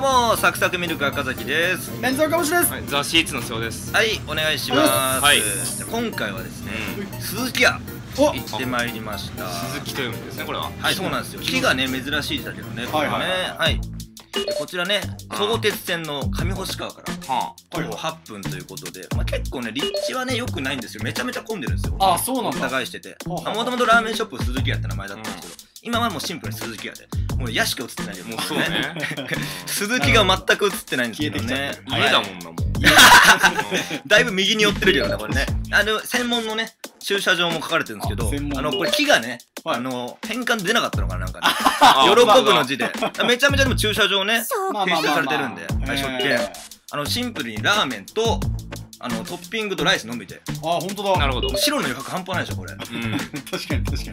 うもサクサクミルク赤崎です。メンズ岡本です。はい、ザ・シーツの瀬尾です。はいお願いします、はい。今回はですね、鈴木屋お。行ってまいりました。鈴木と読むんですね、これは。はいそうなんですよ。木がね珍しいだけどねこれねはいはい。はい。でこちらね相鉄線の上星川からは徒歩8分ということで、まあ、結構ね立地はね良くないんですよ。めちゃめちゃ混んでるんですよ。あ、そうなんだ。高いしてて。もともとラーメンショップ鈴木屋って名前だったんですけど、今はもうシンプルに鈴木屋でもう屋しか映ってないけどもうそうね。鈴木が全く映ってないんですけどね。家だもんな、もう。だいぶ右に寄ってるけどねこれね。あの専門のね駐車場も書かれてるんですけどあの。これ木がね、はい。あの変換出なかったのかななんかね。あ喜ぶの字で。めちゃめちゃでも駐車場ねまあ掲出されてるんで、はい、食券。えあのシンプルにラーメンとあのトッピングとライスのみでーあ、本当だ。なるほど。白の余白半端ないでしょこれ。うん。確かに確か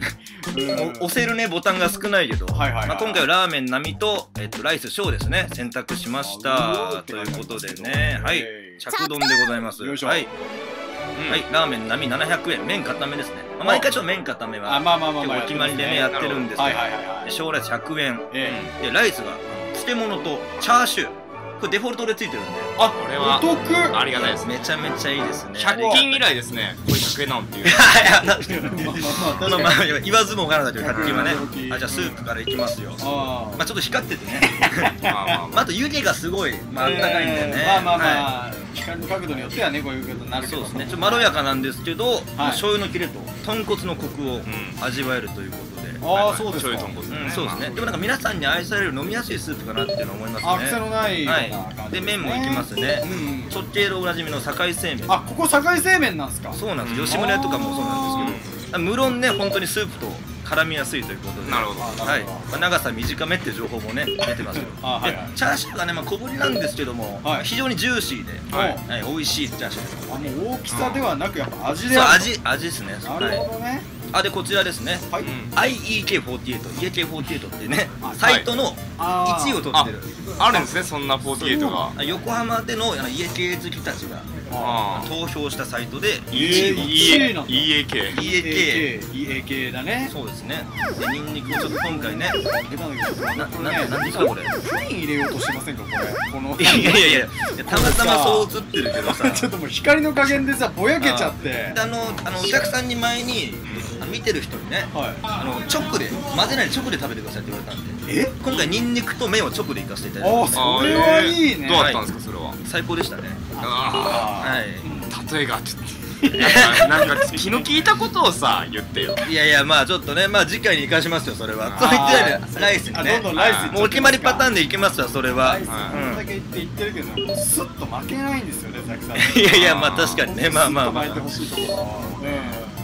に。押せるねボタンが少ないけど、はいはいはいまあ、今回はラーメン並みと、えっと、ライス小ですね。選択しました。ということでね。はい。着丼でございます。よいしょ。はい、うんはい、ラーメン並み700円。麺固めですね、まあ、毎回ちょっと麺固めはあ、まあまあまあまあ。結構お決まりでねやってるんですけど。はいはいはいはい。で小ライス100円。ええ。でライスがあの漬物とチャーシューこれデフォルトでついてるんで。あ、これはお得。ありがたいです。ね。めちゃめちゃいいですね。100均以来ですね、これ100円なんていう。いやまあ。言わずもがなだけど100均はね。うんあじゃあスープからいきますよ。あまあちょっと光っててね。まあまあまあ。と湯気がすごい、まあ、あったかいんだよね、まあまあはまあ、光の角度によってはね、こういうことになるけど。いそうですね。ちょっとまろやかなんですけど、はい。醤油の切れと豚骨のコクをん。味わえるということで、ああ、そうですか。醤油豚骨。うん、そうですね。でもなんか皆さんに愛される飲みやすいスープかなっていうのを思いますね。あ、癖のないはい。で麺もいきますね、うん。直径でおなじみの堺製麺。あ、ここ堺製麺なんですか。そうなんです、うん吉村屋とかもそうなんですけど。無論ね本当にスープと絡みやすいということで。なるほど。はい。まあ、長さ短めっていう情報もね出てますけど。チャーシューがね、まあ、小ぶりなんですけども、はい。非常にジューシーで、はい。はい、美味しいチャーシューです。あ、もう大きさではなく、やっぱ味で。味味ですね。なるはいほどね。あでこちらですねはい。うん IEK48 家系48っていうねあサイトのあー1位を取ってる、あるんですね、そんな48が。あ横浜でのあの家系好きたちがあ投票したサイトであ。1位を EAK。家系 EAK、EAK だね。そうですねでニンニクをちょっと今回ねななこれね、ななんですかこれプリン入れようとしてませんか、これ。この。いやいやいやたまたまそう映ってるけどさ ちょっともう光の加減でさ、ぼやけちゃってで。あのあのお客さんに前に見てる人にねはい。あの直で混ぜないで直で食べてくださいって言われたんで。え？今回ニンニクと麺を直でいかせていただいてああ、それはいいね。どうだったんですか、それは。最高でしたね。ああはい。あ。例えがちょっと。なんか気の利いたことをさ、言ってよ。いやいやまあちょっとねまあ次回に生かしますよそれは。そう言ってないでライスにあ、ねもうお決まりパターンでいきますわそれは。ライスこはいれだけ言って言ってるけど、スッと負けないんですよね、ザキさん。いやいやまあ確かにねまあまあまあ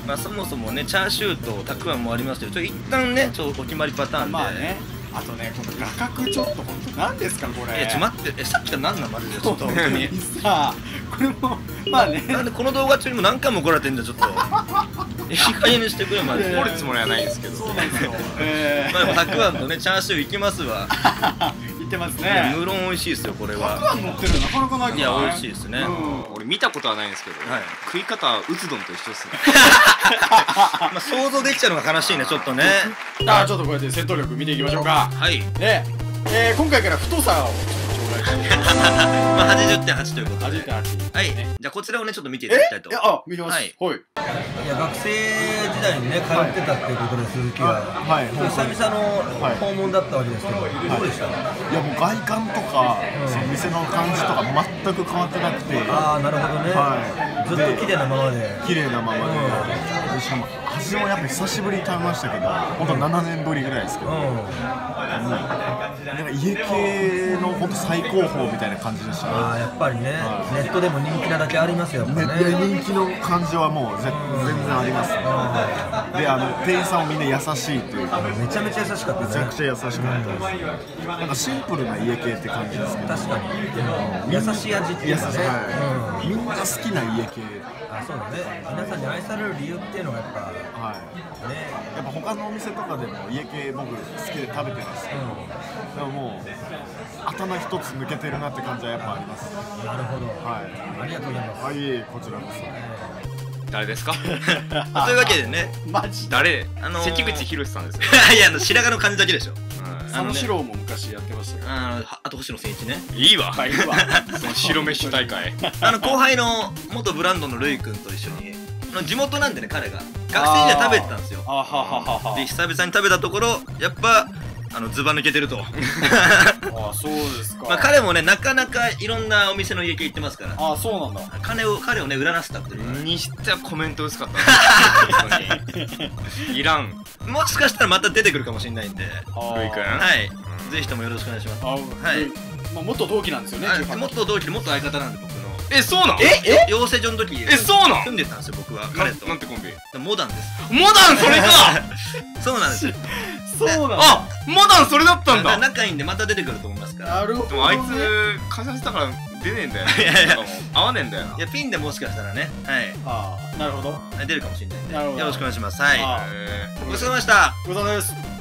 まあそもそもねチャーシューとたくあんもありますけどちょっと一旦ねちょっとお決まりパターンでまあね。あとね、この画角ちょっと本当何ですかこれ。いやちょっと待ってえさっきから何なんマジでちょっと本当にさあ、これもまあね。なんでこの動画中にも何回も怒られてんじゃんちょっと いい加減にしてくれマジで怒るつもりはないんですけど。そうなんですよ。えまあでもたくあんとねチャーシューいきますわ ー、言ってますね。無論美味しいですよこれたくはあん乗ってるのなかなかないからね。いや美味しいですねうん俺見たことはないんですけど、はい食い方はうつ丼と一緒ですね。まあ想像できちゃうのが悲しいねちょっとねあーちょっとこうやって戦闘力見ていきましょうか。はいで、えー、今回から太さを まあ80.8ということで。80.8。はい。じゃあこちらをねちょっと見ていただきたいと。えあ、見てます。はい。はい。いや学生時代にね通ってたっていうことで鈴木は、はい。久々の訪問だったわけですけど、どうでした、いやもう外観とか、その店の感じとか全く変わってなくて。ああなるほどね、はい。ずっと綺麗なままで。綺麗なままで、でしかも味もやっぱ久しぶりに食べましたけど本当7年ぶりぐらいですけど、うなんか家系の本当最高峰みたいな感じでしたん、ああやっぱりね、ネットでも人気なだけありますよやっぱね、ねで人気の感じはもうぜ全然ありますねであの店員さんもみんな優しいというか。めめちゃめちゃ優しかったね。ちゃくちゃ優しかったです。なんかシンプルな家系って感じですけど確かに、うん優しい味っていうかね、はい。みんな好きな家系。うん、あそうだね。皆さんに愛される理由っていうのがやっぱはい。ね。やっぱ他のお店とかでも家系僕好きで食べてますけど、でももう頭一つ抜けてるなって感じはやっぱあります。なるほど。はい。ありがとうございます。あいこちらこそ誰ですか？ま あというわけでね。マジ誰、あのー関口宏さんですよ。いやあの白髪の感じだけでしょ。うん佐野史郎も昔やってましたよああと星野千一ね。いいわ。はいうわ。白飯大会。あの後輩の元ブランドのルイ君と一緒にあの地元なんでね彼が。学生時代食べてたんですよ。あははははで久々に食べたところやっぱあのズバ抜けてると。あそうですか。まあ彼もねなかなかいろんなお店の家系行ってますから。あそうなんだ。金を彼をね売らなせたっていうから。にしてはコメント薄かった。いらん。もしかしたらまた出てくるかもしれないんで。あルイ君。はい。うん。ぜひともよろしくお願いします。あはい。まあ元同期なんですよねあ18もっと同期でもっと相方なんで僕の。えそうなんえ養成所の時えそうなん組んでたんですよ僕は。彼と。ななんてコンビ？モダンです。モダンそれか。そうなんですよ。そうなんだ。あモダンそれだったんだ。仲いいんでまた出てくると思いますから。なるほどでもあいつ会社したから出ねえんだよいやいやなんかもう合わねえんだよな。いやピンでもしかしたらね。はい。ああなるほど。出るかもしれないんで。なるほど。よろしくお願いします。はい。ごちそうさまでした。ごちそうさまです